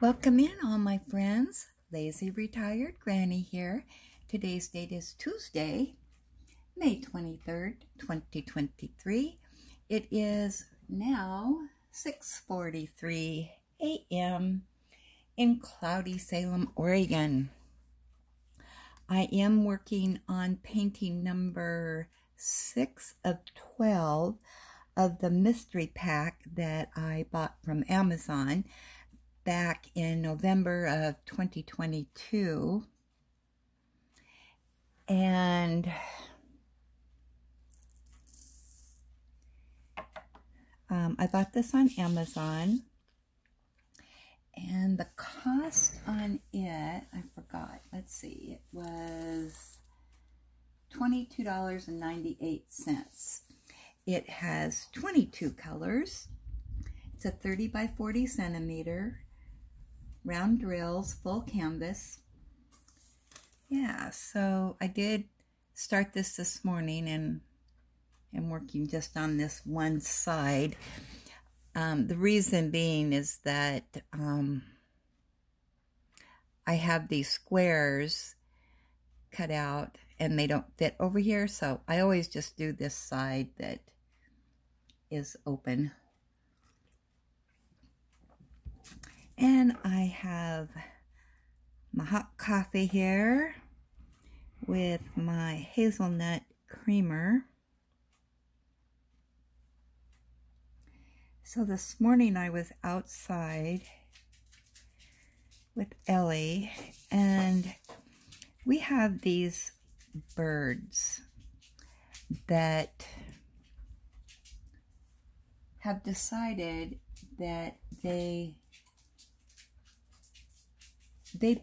Welcome in, all my friends. Lazy Retired Granny here. Today's date is Tuesday, May 23rd, 2023. It is now 6.43 a.m. in cloudy Salem, Oregon. I am working on painting number 6 of 12 of the mystery pack that I bought from Amazon back in November of 2022. And um, I bought this on Amazon. And the cost on it, I forgot. Let's see. It was $22.98. It has 22 colors. It's a 30 by 40 centimeter round drills, full canvas. Yeah, so I did start this this morning and am working just on this one side. Um, the reason being is that um, I have these squares cut out and they don't fit over here. So I always just do this side that is open. And I have my hot coffee here with my hazelnut creamer. So this morning I was outside with Ellie and we have these birds that have decided that they they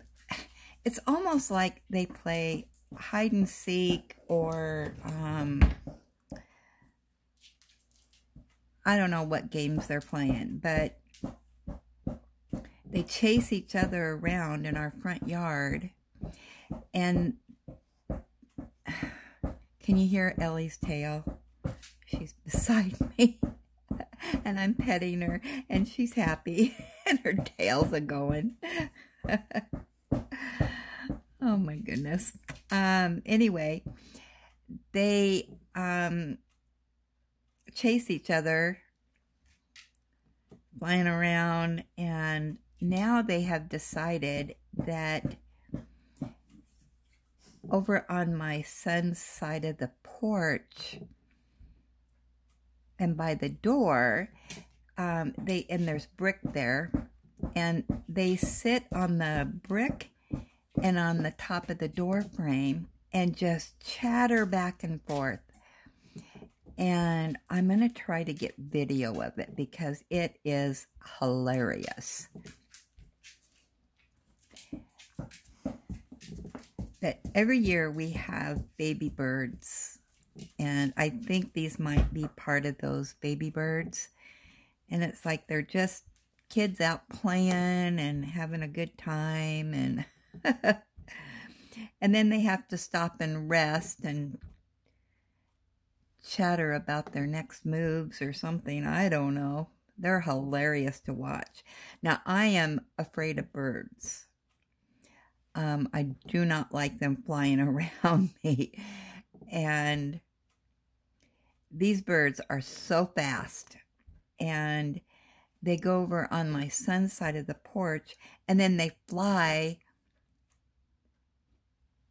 it's almost like they play hide and seek or um, I don't know what games they're playing, but they chase each other around in our front yard. And can you hear Ellie's tail? She's beside me and I'm petting her and she's happy and her tail's a going. oh my goodness. Um, anyway, they um, chase each other, flying around, and now they have decided that over on my son's side of the porch and by the door, um, they and there's brick there and they sit on the brick and on the top of the door frame and just chatter back and forth. And I'm going to try to get video of it because it is hilarious. That every year we have baby birds, and I think these might be part of those baby birds. And it's like they're just kids out playing and having a good time and and then they have to stop and rest and chatter about their next moves or something. I don't know. They're hilarious to watch. Now, I am afraid of birds. Um, I do not like them flying around me. And these birds are so fast. And they go over on my son's side of the porch and then they fly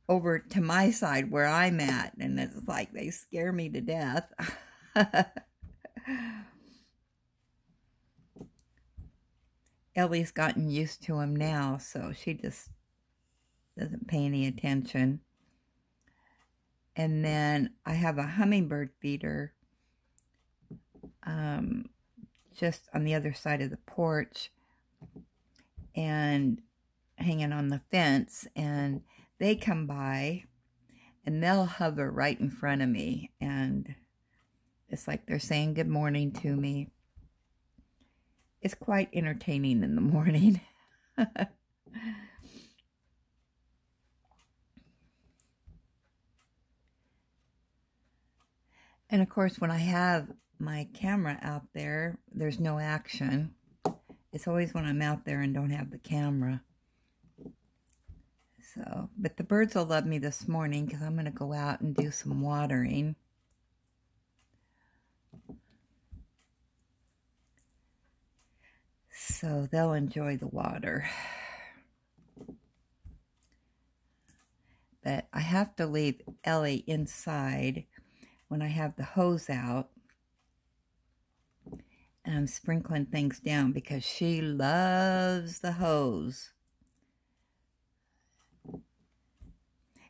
over to my side where I'm at. And it's like they scare me to death. Ellie's gotten used to him now, so she just doesn't pay any attention. And then I have a hummingbird feeder um, just on the other side of the porch and hanging on the fence and they come by and they'll hover right in front of me and it's like they're saying good morning to me. It's quite entertaining in the morning. and of course, when I have my camera out there, there's no action. it's always when I'm out there and don't have the camera. So, but the birds will love me this morning because I'm going to go out and do some watering. So they'll enjoy the water. But I have to leave Ellie inside when I have the hose out and I'm sprinkling things down because she loves the hose.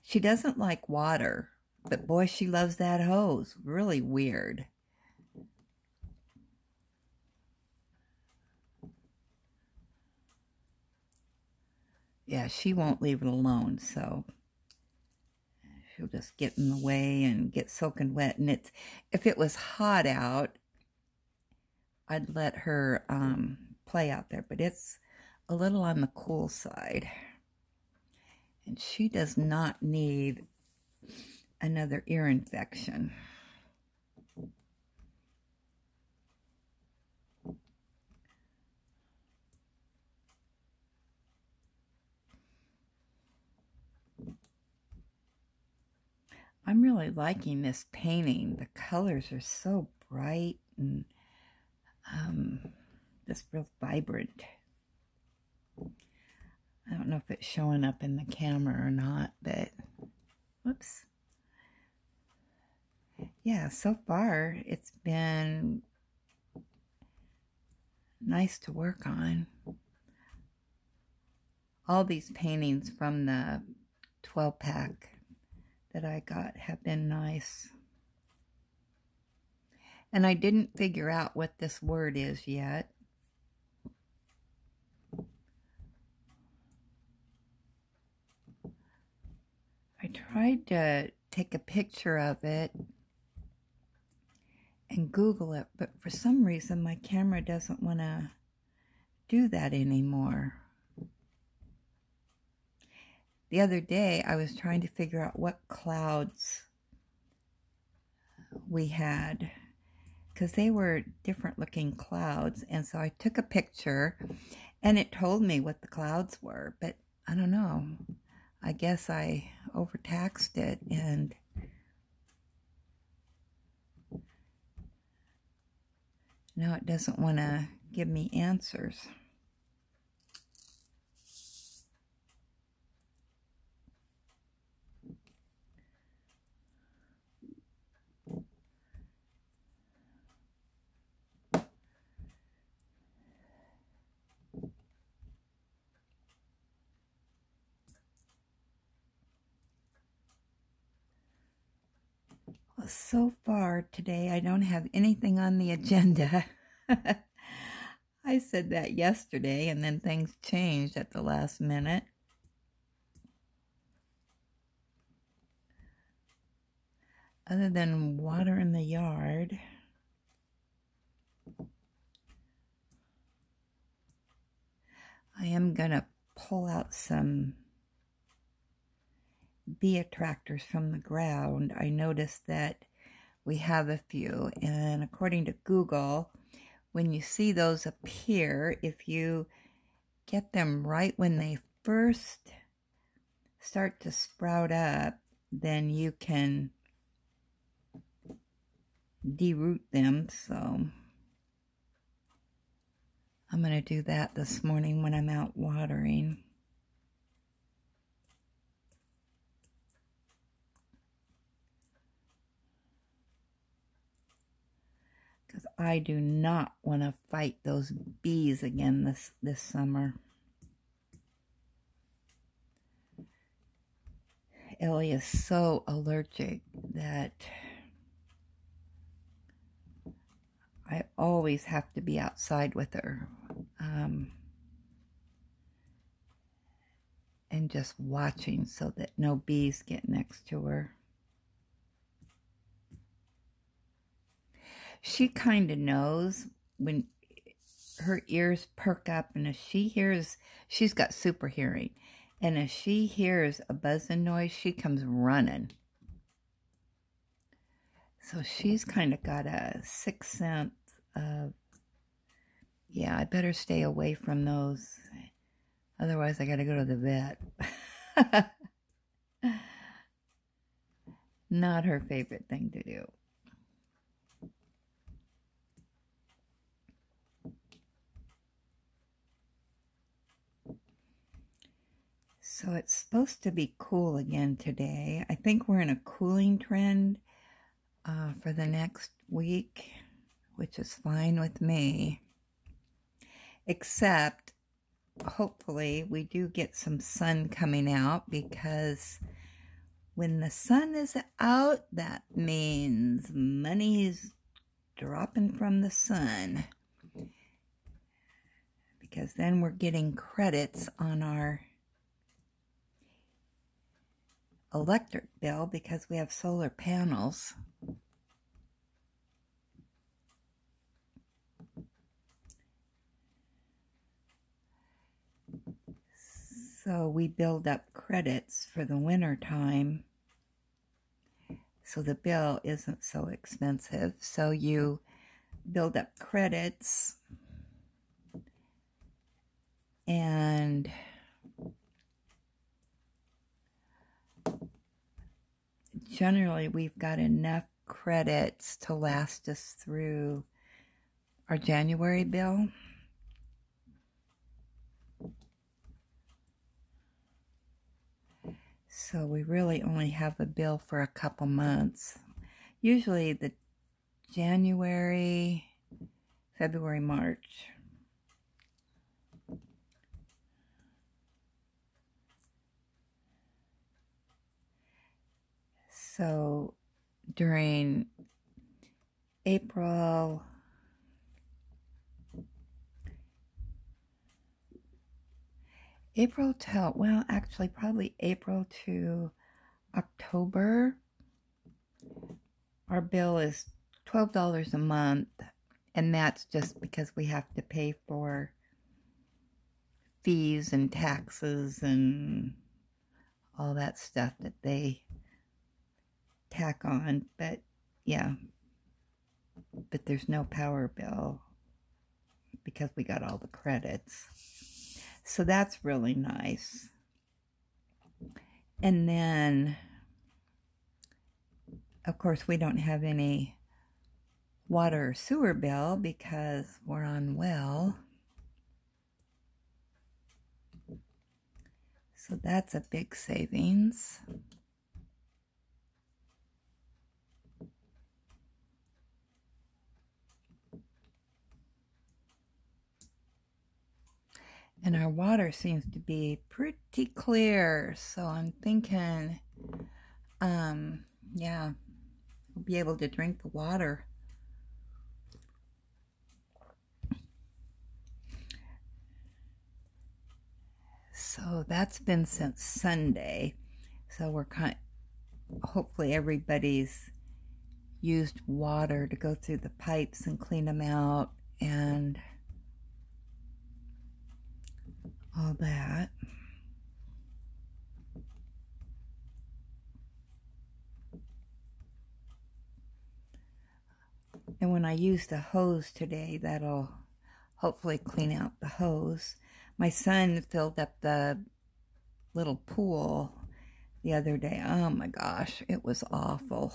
She doesn't like water, but boy, she loves that hose. Really weird. Yeah, she won't leave it alone, so she'll just get in the way and get soaking wet. And it's if it was hot out, I'd let her um, play out there, but it's a little on the cool side. And she does not need another ear infection. I'm really liking this painting. The colors are so bright and um, just real vibrant. I don't know if it's showing up in the camera or not, but whoops. Yeah, so far it's been nice to work on. All these paintings from the 12 pack that I got have been nice. And I didn't figure out what this word is yet. I tried to take a picture of it and Google it, but for some reason my camera doesn't want to do that anymore. The other day I was trying to figure out what clouds we had because they were different looking clouds and so I took a picture and it told me what the clouds were, but I don't know. I guess I overtaxed it and now it doesn't want to give me answers. So far today, I don't have anything on the agenda. I said that yesterday, and then things changed at the last minute. Other than water in the yard, I am going to pull out some bee attractors from the ground, I noticed that we have a few. And according to Google, when you see those appear, if you get them right when they first start to sprout up, then you can deroot them. So I'm going to do that this morning when I'm out watering. because I do not want to fight those bees again this, this summer. Ellie is so allergic that I always have to be outside with her. Um, and just watching so that no bees get next to her. She kind of knows when her ears perk up and if she hears she's got super hearing and if she hears a buzzing noise she comes running so she's kind of got a sixth sense of yeah, I better stay away from those. Otherwise, I got to go to the vet. Not her favorite thing to do. So it's supposed to be cool again today. I think we're in a cooling trend uh, for the next week, which is fine with me. Except, hopefully, we do get some sun coming out because when the sun is out, that means money's dropping from the sun. Because then we're getting credits on our electric bill because we have solar panels. So we build up credits for the winter time so the bill isn't so expensive. So you build up credits and generally we've got enough credits to last us through our January bill. So we really only have a bill for a couple months. Usually the January, February, March. So during April, April to, well, actually, probably April to October. Our bill is $12 a month, and that's just because we have to pay for fees and taxes and all that stuff that they tack on. But yeah, but there's no power bill because we got all the credits. So that's really nice. And then, of course, we don't have any water or sewer bill because we're on well. So that's a big savings. And our water seems to be pretty clear. So I'm thinking, um, yeah, we'll be able to drink the water. So that's been since Sunday. So we're kind hopefully everybody's used water to go through the pipes and clean them out and all that. And when I use the hose today, that'll hopefully clean out the hose. My son filled up the little pool the other day. Oh my gosh, it was awful.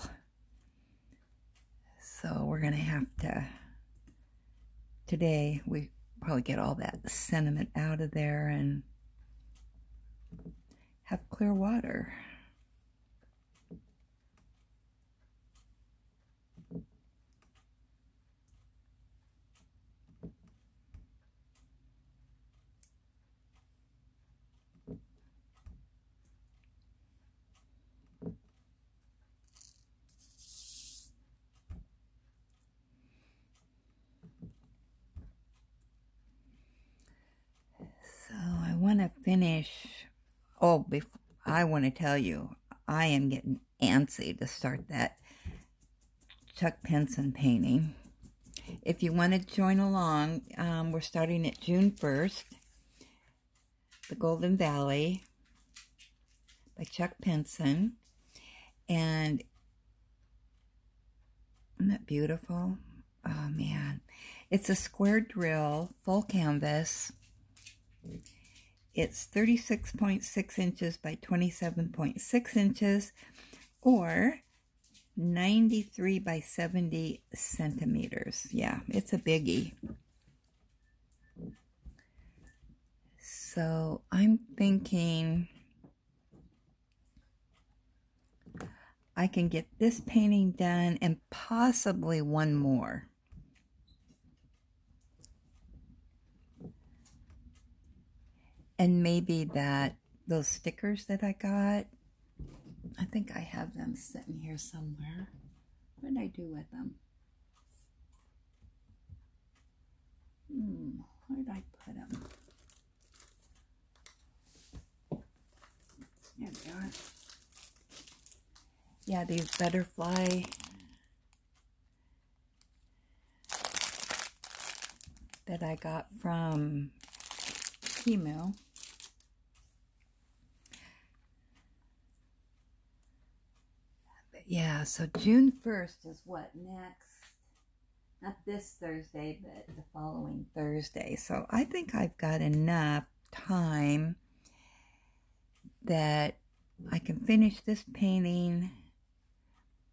So we're going to have to, today we probably get all that sediment out of there and have clear water. want to finish. Oh, before, I want to tell you, I am getting antsy to start that Chuck Pinson painting. If you want to join along, um, we're starting at June 1st. The Golden Valley by Chuck Pinson. And isn't that beautiful? Oh, man. It's a square drill, full canvas. It's 36.6 inches by 27.6 inches or 93 by 70 centimeters. Yeah, it's a biggie. So I'm thinking I can get this painting done and possibly one more. And maybe that, those stickers that I got, I think I have them sitting here somewhere. What did I do with them? Hmm, where did I put them? There they are. Yeah, these butterfly that I got from Temu. Yeah, so June 1st is what next? Not this Thursday, but the following Thursday. So I think I've got enough time that I can finish this painting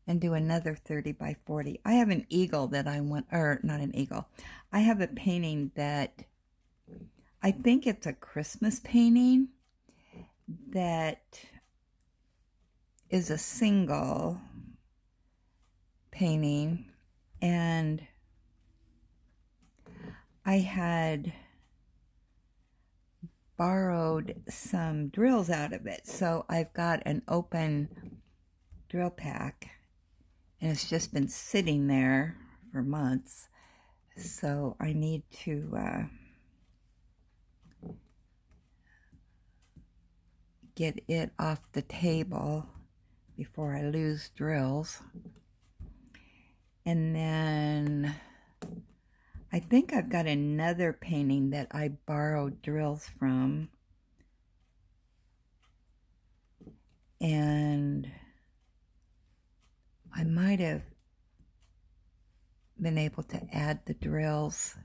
and do another 30 by 40. I have an eagle that I want, or not an eagle. I have a painting that I think it's a Christmas painting that is a single painting and I had borrowed some drills out of it. So I've got an open drill pack and it's just been sitting there for months. So I need to uh, get it off the table before I lose drills. And then I think I've got another painting that I borrowed drills from. And I might have been able to add the drills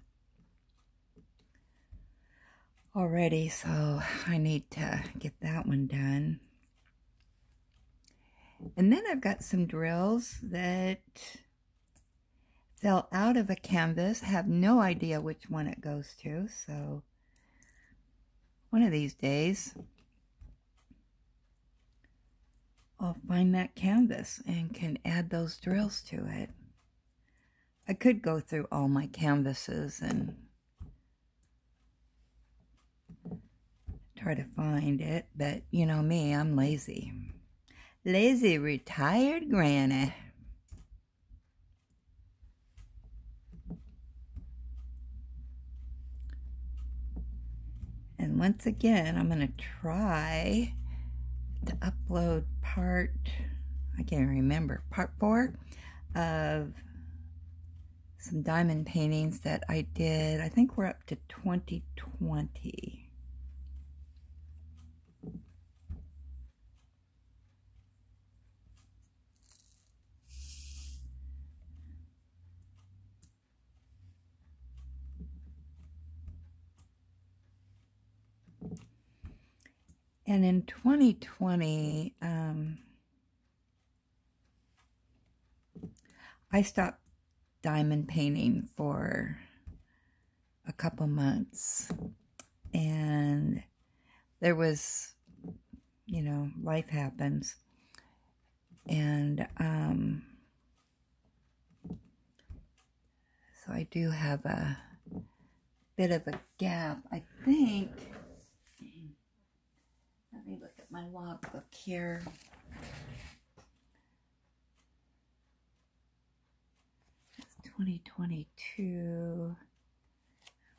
already, so I need to get that one done. And then I've got some drills that fell out of a canvas. have no idea which one it goes to. So one of these days, I'll find that canvas and can add those drills to it. I could go through all my canvases and try to find it, but you know me, I'm lazy. Lazy retired granny. And once again, I'm going to try to upload part, I can't remember, part four of some diamond paintings that I did. I think we're up to 2020. And in 2020, um, I stopped diamond painting for a couple months. And there was, you know, life happens. And um, so I do have a bit of a gap. I think let me look at my logbook here. It's 2022.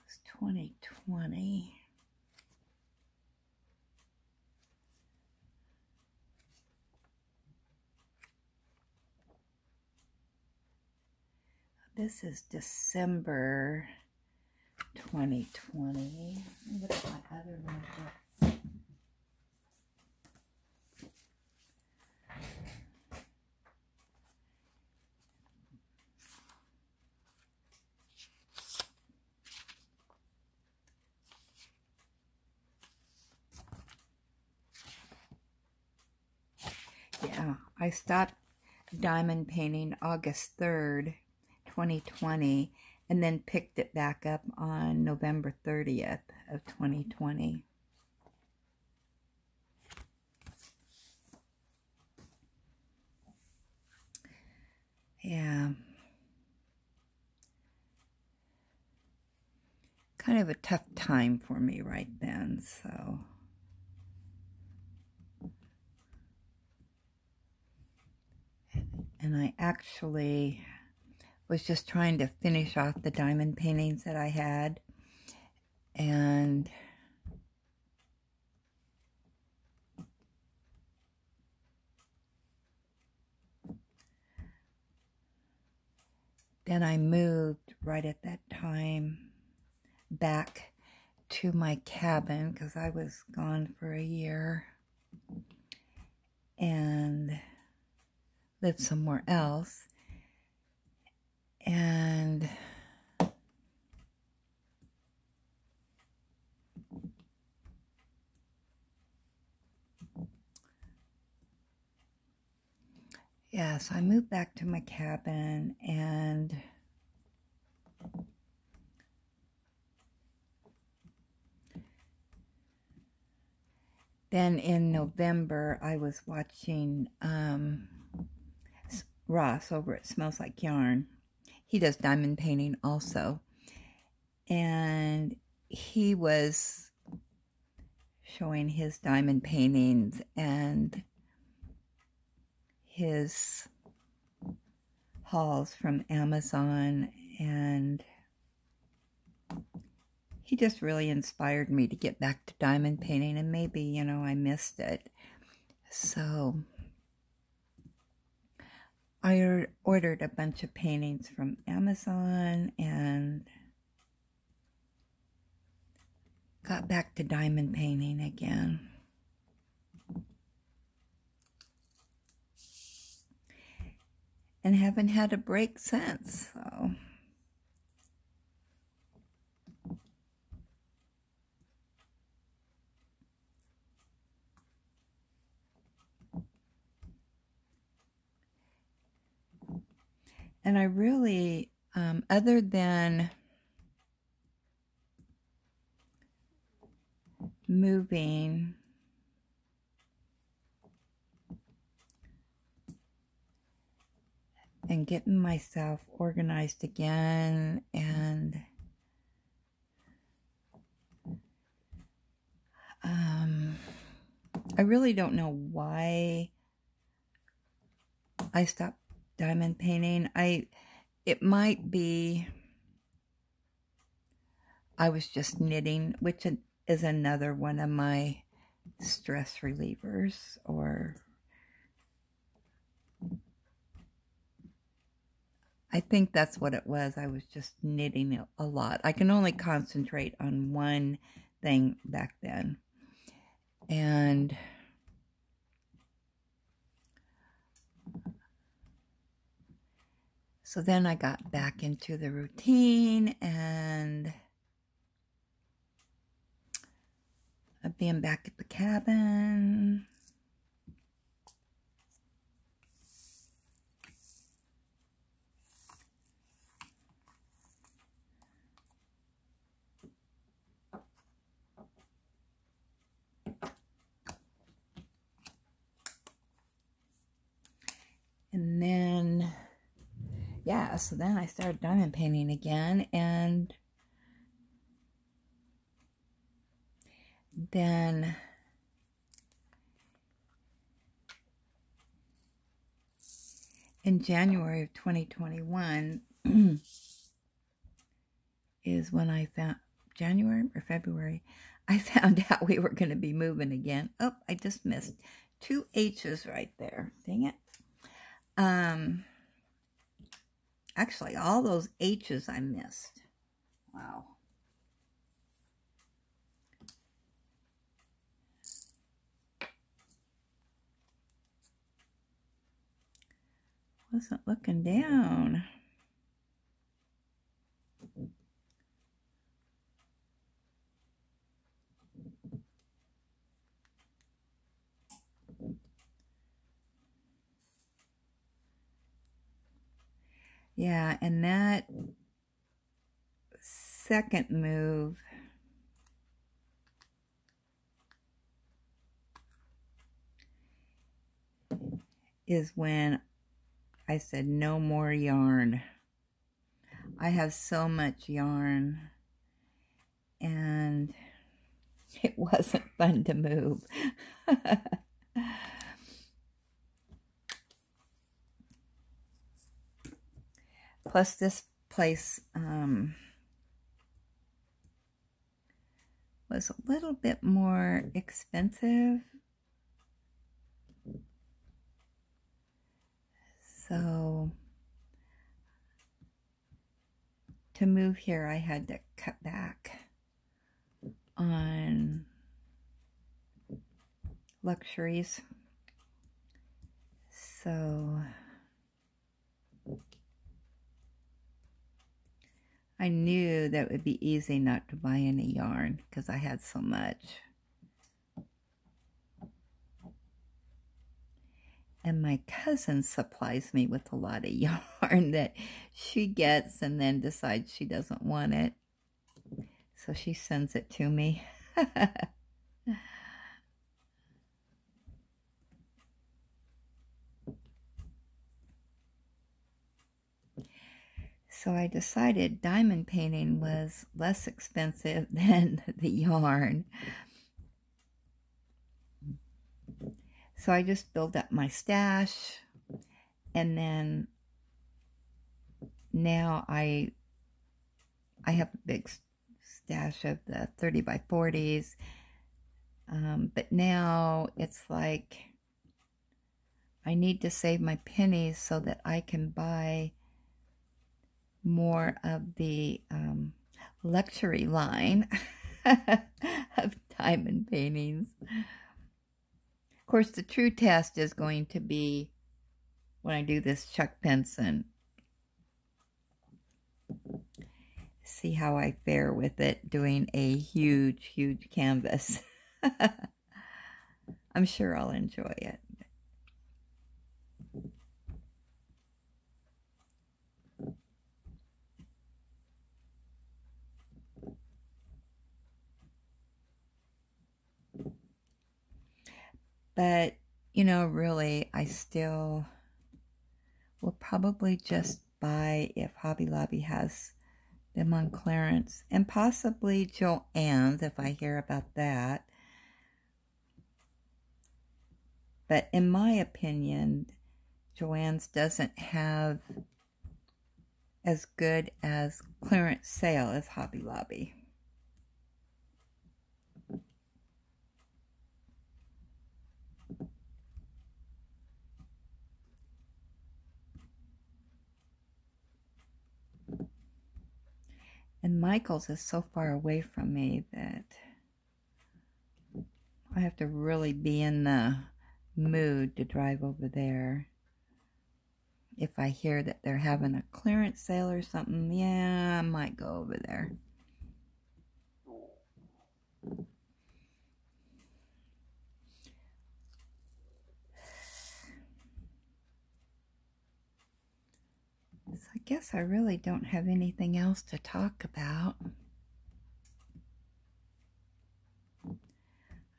It's 2020. This is December 2020. Look at my other notebook. Yeah, I stopped diamond painting August 3rd, 2020, and then picked it back up on November 30th of 2020. Yeah. Kind of a tough time for me right then, so. And I actually was just trying to finish off the diamond paintings that I had. And then I moved right at that time back to my cabin because I was gone for a year and lived somewhere else. And yeah, so I moved back to my cabin and then in November I was watching um, Ross over at Smells Like Yarn. He does diamond painting also. And he was showing his diamond paintings and his hauls from Amazon and he just really inspired me to get back to diamond painting and maybe, you know, I missed it. So I ordered a bunch of paintings from Amazon and got back to diamond painting again. And haven't had a break since, so. And I really, um, other than moving, and getting myself organized again and um, I really don't know why I stopped diamond painting. I it might be I was just knitting, which is another one of my stress relievers or I think that's what it was. I was just knitting a lot. I can only concentrate on one thing back then. And So then I got back into the routine and of being back at the cabin. And then yeah, so then I started diamond painting again and then in January of 2021 is when I found January or February I found out we were going to be moving again. Oh, I just missed two H's right there. Dang it. Um Actually, all those H's I missed. Wow. Wasn't looking down. Yeah, and that second move is when I said no more yarn. I have so much yarn and it wasn't fun to move. Plus this place um, was a little bit more expensive So to move here, I had to cut back on luxuries. So I knew that would be easy not to buy any yarn because I had so much. and my cousin supplies me with a lot of yarn that she gets and then decides she doesn't want it. So she sends it to me. so I decided diamond painting was less expensive than the yarn. So I just built up my stash and then now I I have a big stash of the 30 by 40s. Um, but now it's like I need to save my pennies so that I can buy more of the um, luxury line of diamond paintings. Of course, the true test is going to be when I do this Chuck Pinson. See how I fare with it doing a huge, huge canvas. I'm sure I'll enjoy it. But, you know, really, I still will probably just buy if Hobby Lobby has them on clearance. And possibly Joann's if I hear about that. But in my opinion, Joann's doesn't have as good as clearance sale as Hobby Lobby. And Michael's is so far away from me that I have to really be in the mood to drive over there. If I hear that they're having a clearance sale or something, yeah, I might go over there. I guess I really don't have anything else to talk about.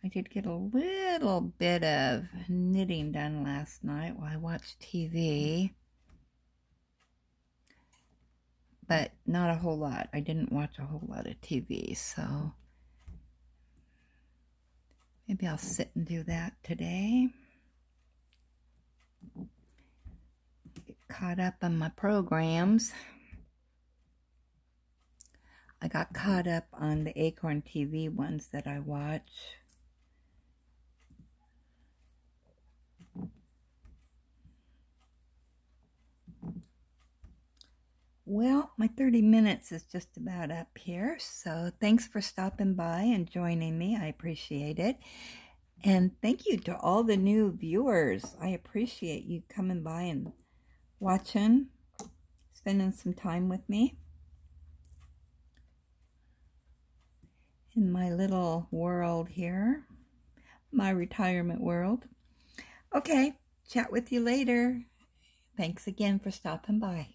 I did get a little bit of knitting done last night while I watched TV. But not a whole lot. I didn't watch a whole lot of TV, so maybe I'll sit and do that today. Caught up on my programs. I got caught up on the Acorn TV ones that I watch. Well, my 30 minutes is just about up here, so thanks for stopping by and joining me. I appreciate it. And thank you to all the new viewers. I appreciate you coming by and watching, spending some time with me in my little world here, my retirement world. Okay, chat with you later. Thanks again for stopping by.